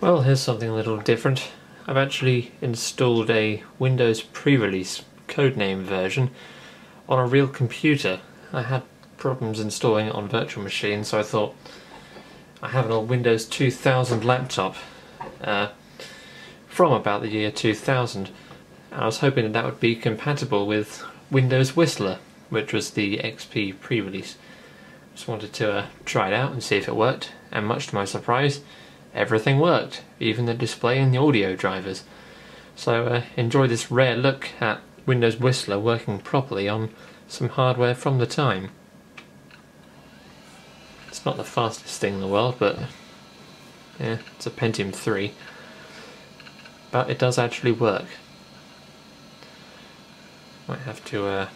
Well, here's something a little different. I've actually installed a Windows pre-release codename version on a real computer. I had problems installing it on virtual machines, so I thought I have an old Windows 2000 laptop uh, from about the year 2000. And I was hoping that that would be compatible with Windows Whistler, which was the XP pre-release. Just wanted to uh, try it out and see if it worked, and much to my surprise, everything worked, even the display and the audio drivers. So uh, enjoy this rare look at Windows Whistler working properly on some hardware from the time. It's not the fastest thing in the world, but yeah, it's a Pentium 3. But it does actually work. Might have to uh,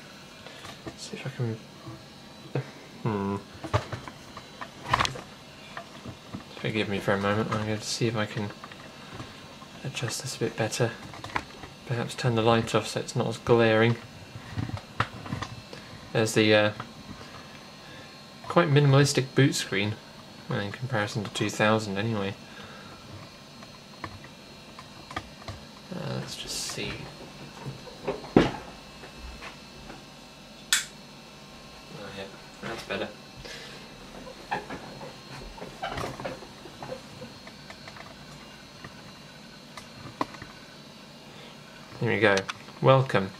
see if I can. Hmm. Forgive me for a moment, I'm going to see if I can adjust this a bit better. Perhaps turn the light off so it's not as glaring. There's the uh, quite minimalistic boot screen, well, in comparison to 2000 anyway. Uh, let's just see. Oh yeah, that's better. Here we go. Welcome.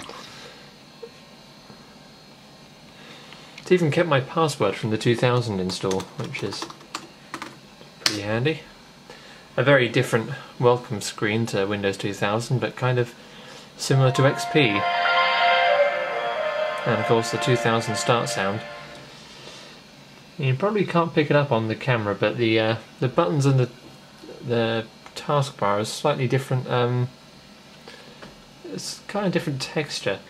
It's even kept my password from the 2000 install, which is pretty handy. A very different welcome screen to Windows 2000, but kind of similar to XP. And of course the 2000 start sound. You probably can't pick it up on the camera, but the uh, the buttons and the the taskbar is slightly different. Um, it's kind of different texture.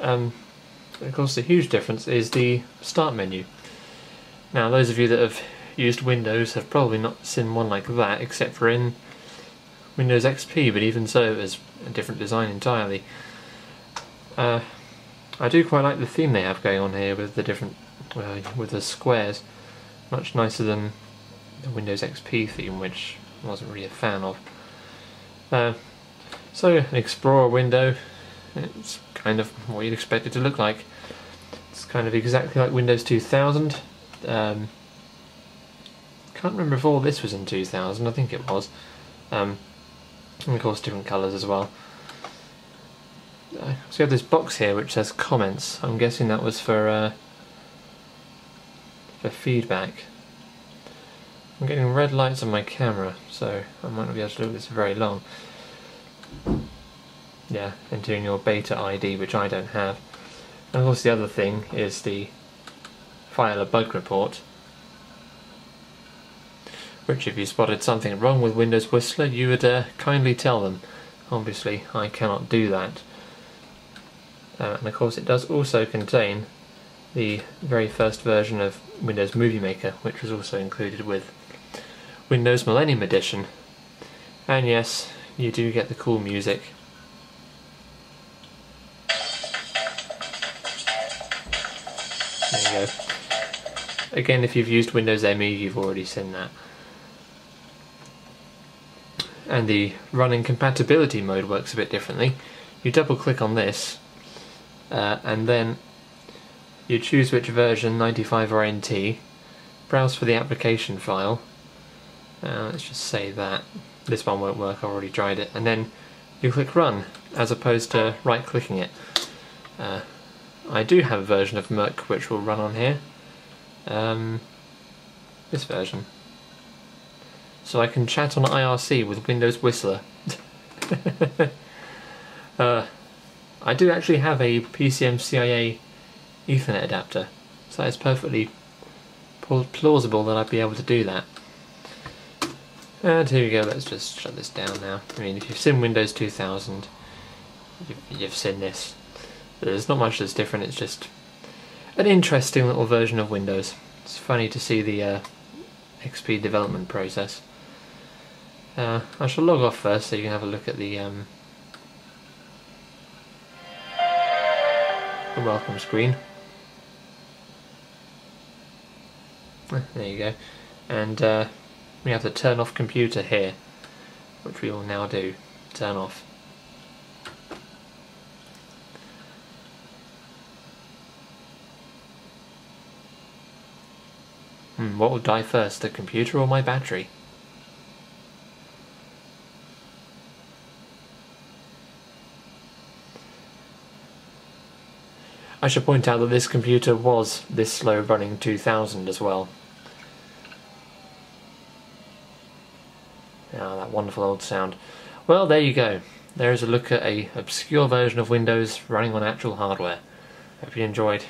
Um, of course, the huge difference is the start menu. Now, those of you that have used Windows have probably not seen one like that, except for in Windows XP, but even so, it's a different design entirely. Uh, I do quite like the theme they have going on here with the different, uh, with the squares. Much nicer than the Windows XP theme, which I wasn't really a fan of. Uh, so, an Explorer window, it's kind of what you'd expect it to look like. It's kind of exactly like Windows 2000. Um, can't remember if all this was in 2000, I think it was. Um, and of course different colours as well. Uh, so we have this box here which says comments. I'm guessing that was for uh, for feedback. I'm getting red lights on my camera, so I might not be able to do this for very long. Yeah, entering your beta ID, which I don't have. And of course the other thing is the file a bug report, which if you spotted something wrong with Windows Whistler, you would uh, kindly tell them. Obviously, I cannot do that. Uh, and of course it does also contain the very first version of Windows Movie Maker, which was also included with Windows Millennium Edition. And yes, you do get the cool music. There you go. Again, if you've used Windows ME, you've already seen that. And the running compatibility mode works a bit differently. You double click on this, uh, and then you choose which version, 95 or NT, browse for the application file, uh, let's just say that this one won't work, I've already tried it, and then you click run as opposed to right clicking it. Uh, I do have a version of mIRC which will run on here, um, this version. So I can chat on IRC with Windows Whistler. uh, I do actually have a PCMCIA Ethernet adapter, so it's perfectly plausible that I'd be able to do that. And here we go, let's just shut this down now. I mean, if you've seen Windows 2000, you've, you've seen this. There's not much that's different, it's just an interesting little version of Windows. It's funny to see the uh, XP development process. Uh, I shall log off first so you can have a look at the, um, welcome screen. There you go. And uh, we have the turn off computer here. which we will now do. Turn off. Hmm, what will die first, the computer or my battery? I should point out that this computer was this slow running 2000 as well. Ah, that wonderful old sound. Well, there you go. There is a look at a obscure version of Windows running on actual hardware. Hope you enjoyed.